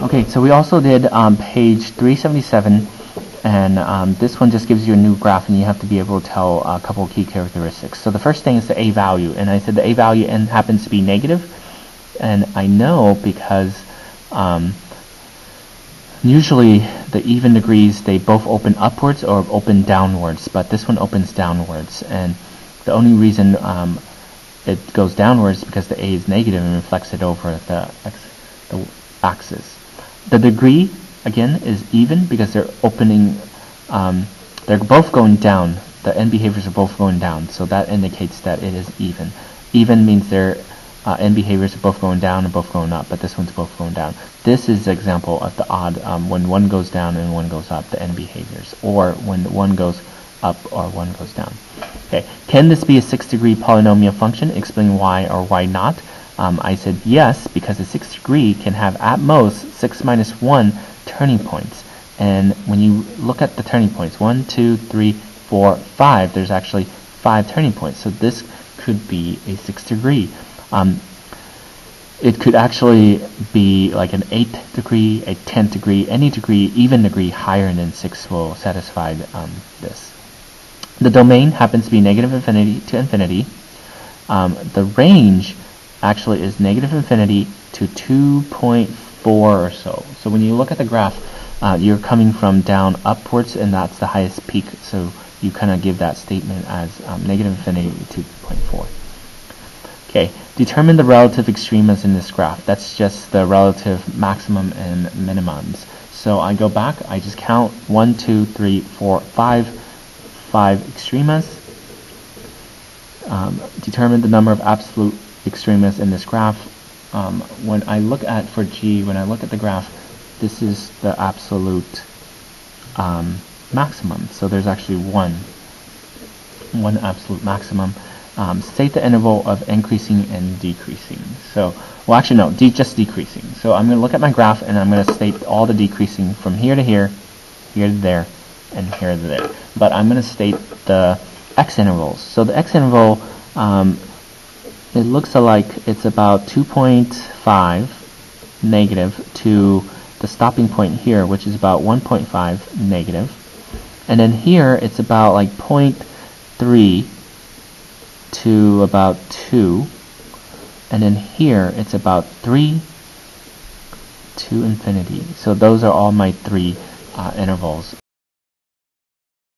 Okay, so we also did um, page 377, and um, this one just gives you a new graph, and you have to be able to tell a couple key characteristics. So the first thing is the a value, and I said the a value n happens to be negative, and I know because um, usually the even degrees they both open upwards or open downwards, but this one opens downwards, and the only reason um, it goes downwards is because the a is negative and reflects it over the, the axis. The degree, again, is even because they're opening, um, they're both going down. The end behaviors are both going down, so that indicates that it is even. Even means their uh, end behaviors are both going down and both going up, but this one's both going down. This is an example of the odd, um, when one goes down and one goes up, the end behaviors, or when one goes up or one goes down. Okay, can this be a six degree polynomial function? Explain why or why not. Um, I said yes, because a sixth degree can have at most 6 minus 1 turning points. And when you look at the turning points, 1, 2, 3, 4, 5, there's actually 5 turning points. So this could be a sixth degree. Um, it could actually be like an 8th degree, a 10th degree, any degree, even degree higher than 6 will satisfy um, this. The domain happens to be negative infinity to infinity. Um, the range actually is negative infinity to 2.4 or so. So when you look at the graph, uh, you're coming from down upwards, and that's the highest peak. So you kind of give that statement as um, negative infinity to 2.4. Okay, determine the relative extremas in this graph. That's just the relative maximum and minimums. So I go back, I just count 1, 2, 3, 4, 5, 5 extremas. Um, determine the number of absolute extremas in this graph. Um, when I look at, for G, when I look at the graph, this is the absolute um, maximum. So there's actually one, one absolute maximum. Um, state the interval of increasing and decreasing. So, well actually no, de just decreasing. So I'm going to look at my graph and I'm going to state all the decreasing from here to here, here to there, and here to there. But I'm going to state the x intervals. So the x interval um, it looks like it's about 2.5 negative to the stopping point here, which is about 1.5 negative. And then here, it's about like 0.3 to about 2. And then here, it's about 3 to infinity. So those are all my three uh, intervals.